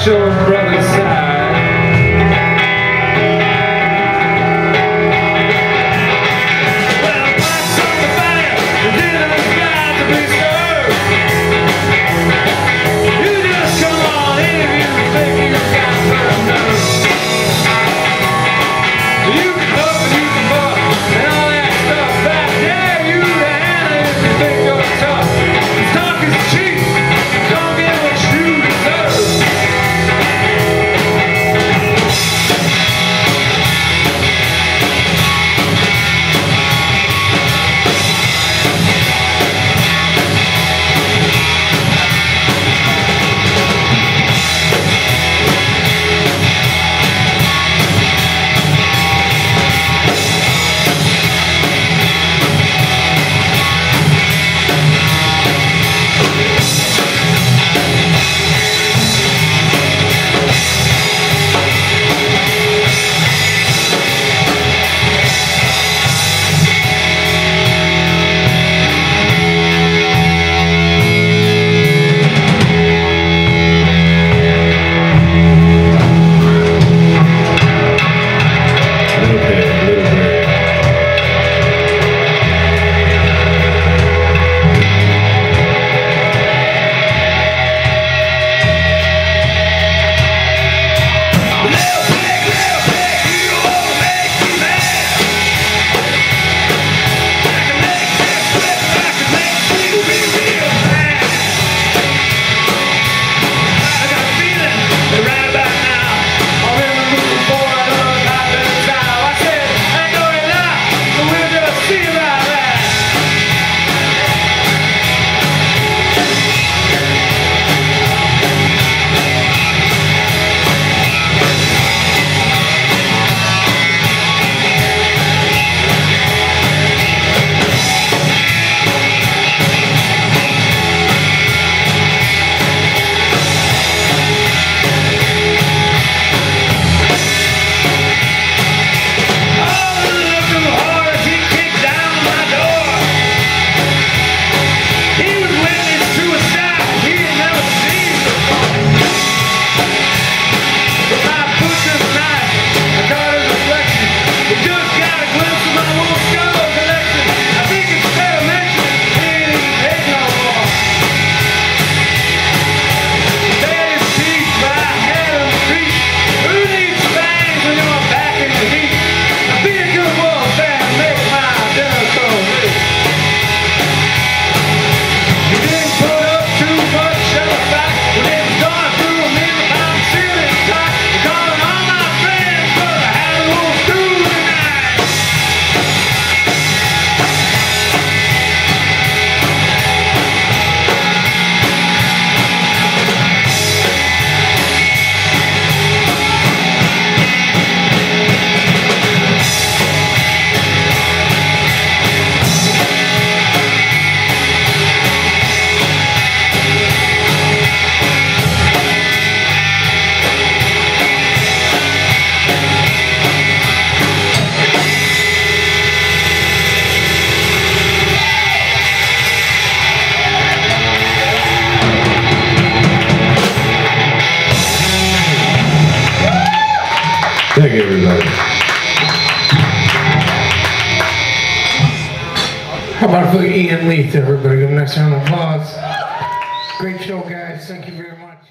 natural How about for Ian Leith, everybody? Give him an round of applause. Great show, guys. Thank you very much.